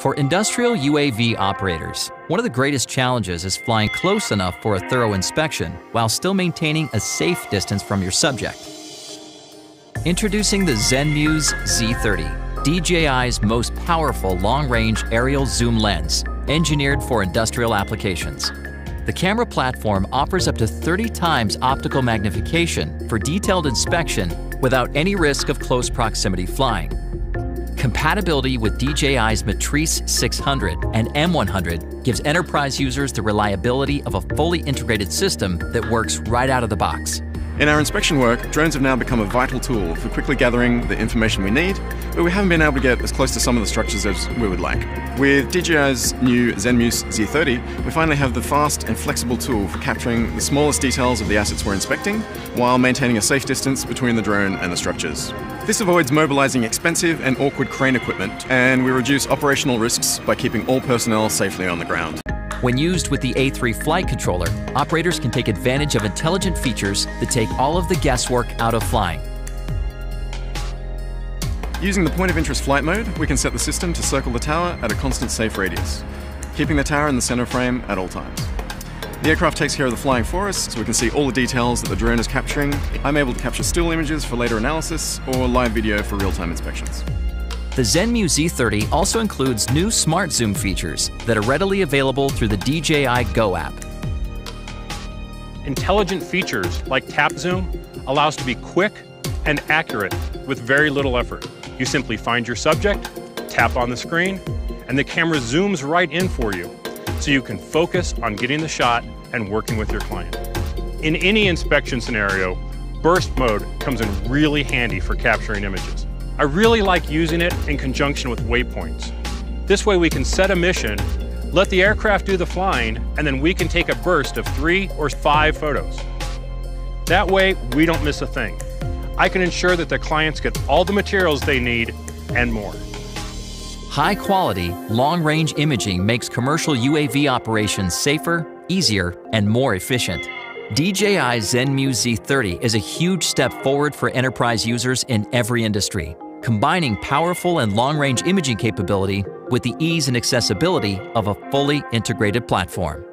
For industrial UAV operators, one of the greatest challenges is flying close enough for a thorough inspection while still maintaining a safe distance from your subject. Introducing the ZenMuse Z30, DJI's most powerful long-range aerial zoom lens, engineered for industrial applications. The camera platform offers up to 30 times optical magnification for detailed inspection without any risk of close proximity flying. Compatibility with DJI's Matrice 600 and M100 gives enterprise users the reliability of a fully integrated system that works right out of the box. In our inspection work, drones have now become a vital tool for quickly gathering the information we need, but we haven't been able to get as close to some of the structures as we would like. With DJI's new ZenMuse Z30, we finally have the fast and flexible tool for capturing the smallest details of the assets we're inspecting, while maintaining a safe distance between the drone and the structures. This avoids mobilizing expensive and awkward crane equipment, and we reduce operational risks by keeping all personnel safely on the ground. When used with the A3 flight controller, operators can take advantage of intelligent features that take all of the guesswork out of flying. Using the point of interest flight mode, we can set the system to circle the tower at a constant safe radius, keeping the tower in the center frame at all times. The aircraft takes care of the flying for us, so we can see all the details that the drone is capturing. I'm able to capture still images for later analysis or live video for real-time inspections. The ZenMuse Z30 also includes new Smart Zoom features that are readily available through the DJI Go app. Intelligent features like tap zoom allow us to be quick and accurate with very little effort. You simply find your subject, tap on the screen, and the camera zooms right in for you so you can focus on getting the shot and working with your client. In any inspection scenario, burst mode comes in really handy for capturing images. I really like using it in conjunction with waypoints. This way we can set a mission, let the aircraft do the flying, and then we can take a burst of three or five photos. That way, we don't miss a thing. I can ensure that the clients get all the materials they need and more. High quality, long range imaging makes commercial UAV operations safer, easier, and more efficient. DJI ZenMuse Z30 is a huge step forward for enterprise users in every industry combining powerful and long-range imaging capability with the ease and accessibility of a fully integrated platform.